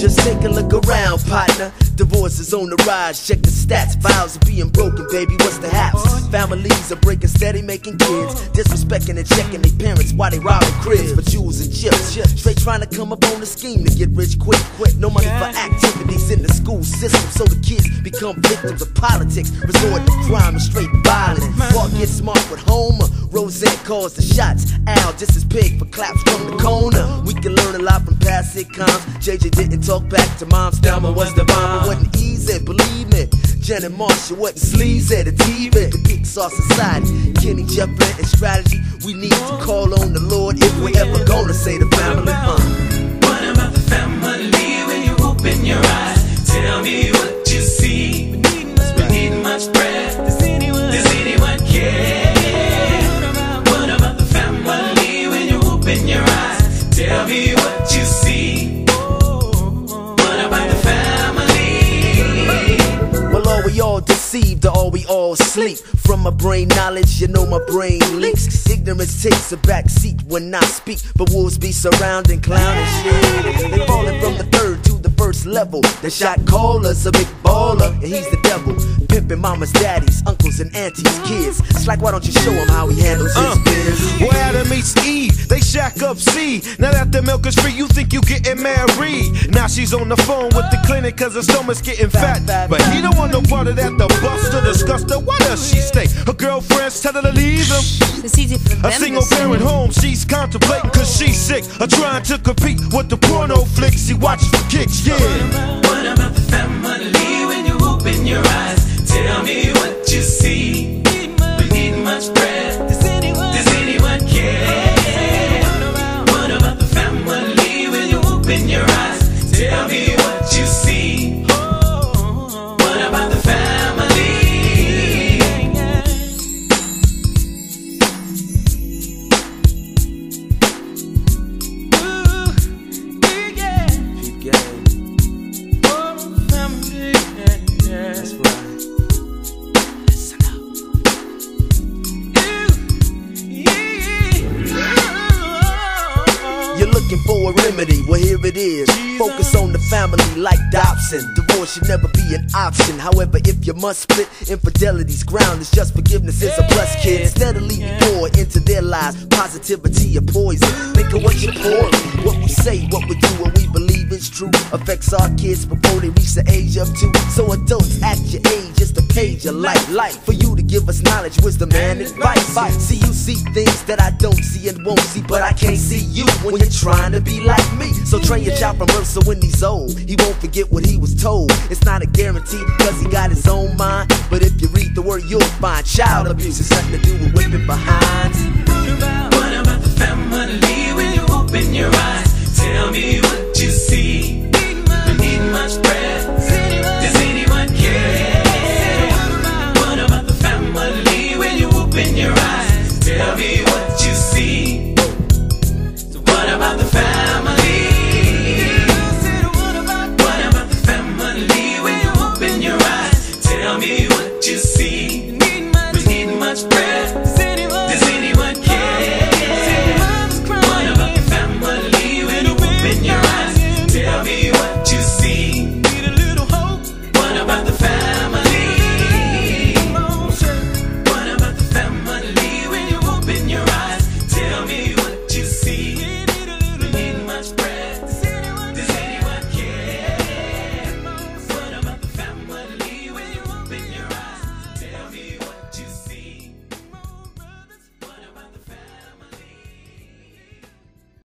Just take a look around, partner. Divorce is on the rise. Check the stats. Vows are being broken, baby. What's the haps? Families are breaking steady, making kids. Disrespecting and checking their parents while they robbing cribs for jewels and chips. Straight trying to come up on a scheme to get rich quick. Quick, no money for activities in the school system, so the kids become victims of politics. Resort to crime and straight violence. Walk get smart with Homer. Roseanne calls the shots. Al just as pig for claps from the corner. We can learn a lot from past sitcoms. JJ didn't talk back to moms. Stammer was the bomb. Marshall. The TV, the Pixar Society. Kenny Jeffrey and strategy. We need to call on the Lord if we're ever gonna say the family. Uh. What about the family when you open your eyes? Tell me what you see. We need much bread. Does anyone, Does anyone care? What about the family when you open your eyes? Tell me what you see. All deceived or are we all asleep? From my brain knowledge, you know my brain leaks. Ignorance takes a back seat when I speak, but wolves be surrounding clown and shit. They falling from the third to the first level. The shot caller's a big baller, and he's the devil. Pimping mama's daddies, uncles, and aunties' kids. It's like, why don't you show him how he handles his uh, biz? Where Adam meets Eve, they shack up C. Now that the milk is free, you think you getting married. Now she's on the phone with the clinic cause her stomach's getting fat. But he don't want no part of that, the buster, disgust her. Why does she stay? Her girlfriends tell her to leave him. It's easy for them A single to see. parent home, she's contemplating cause she's sick. Or trying to compete with the porno flicks she watches for kicks, yeah. What about the family when you open your eyes? Looking for a remedy, well here it is. Focus on the family like Dobson. Divorce should never be an option. However, if you must split, infidelity's ground is just forgiveness is a plus, kid. Steadily pour into their lives positivity or poison. Think of what you pour, what we say, what we do, what we believe it's true, affects our kids before they reach the age of two. So adults, at your age, it's the page of life, life for you to give us knowledge, wisdom, and advice. Right. See, you see things that I don't see and won't see, but I can't see you when you're trying to be like me. So train your child from birth, so when he's old, he won't forget what he was told. It's not a guarantee because he got his own mind, but if you read the word, you'll find child abuse has nothing to do with women behind. What about the family when you open your eyes?